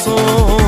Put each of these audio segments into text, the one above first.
So.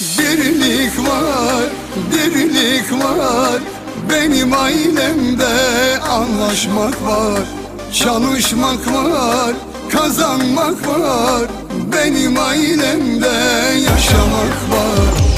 Dirlik var, dirlik var. Benim ailemde anlaşmak var Çalışmak var, kazanmak var. Benim ailemde yaşamak var.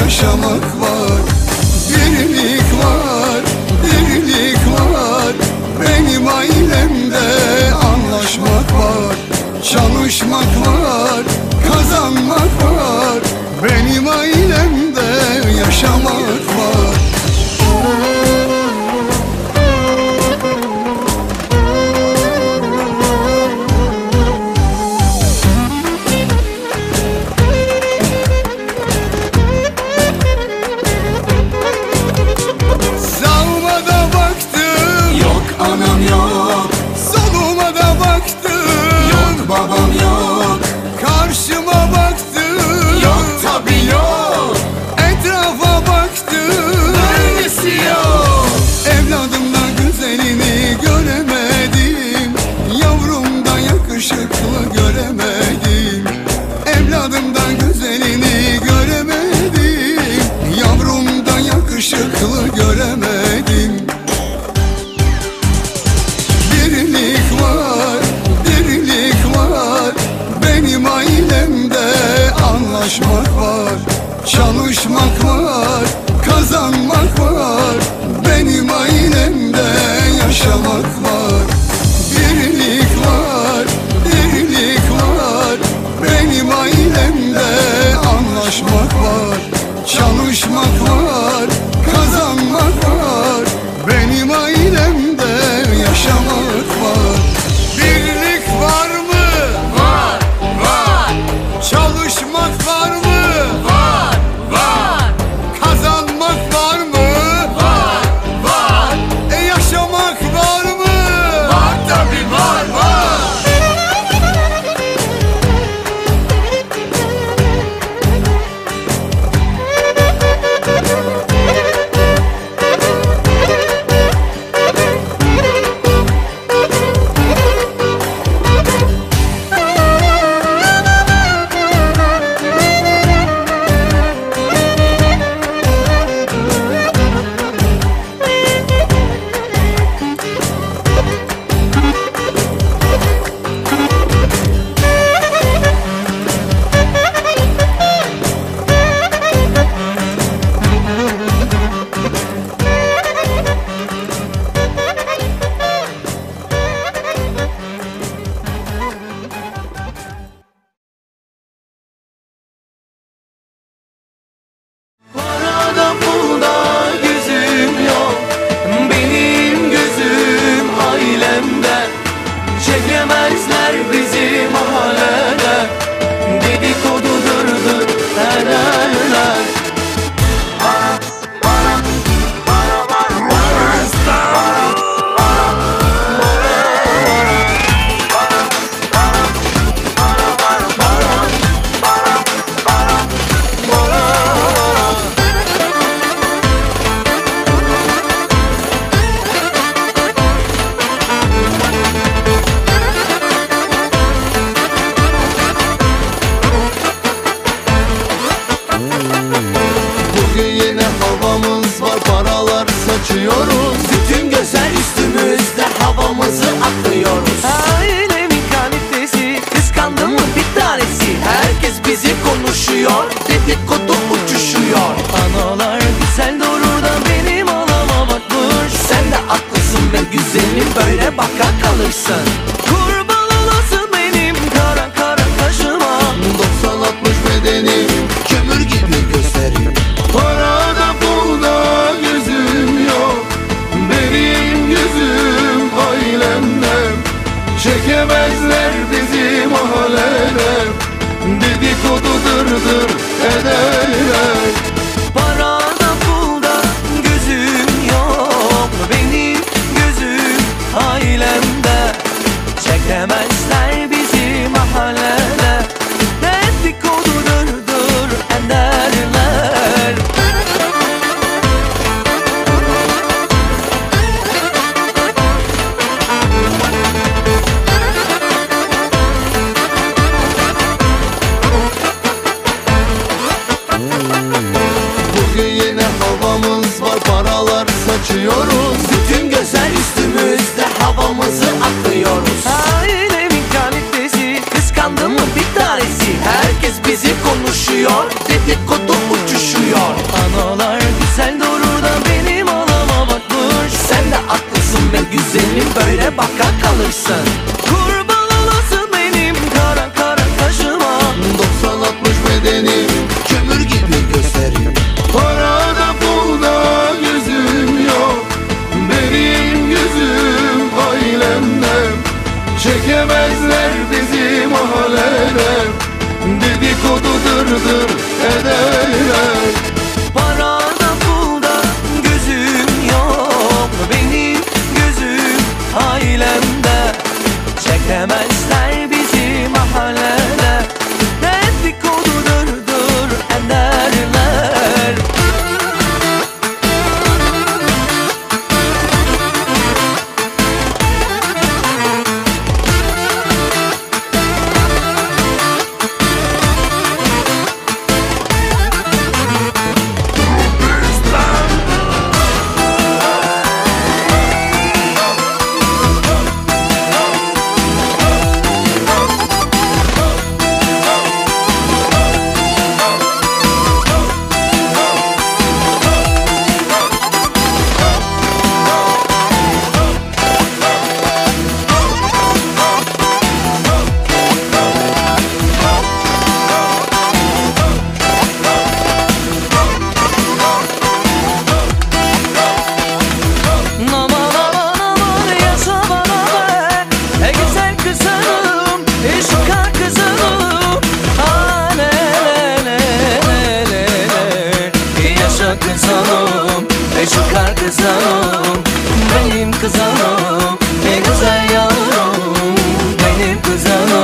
yaşamak var. düşman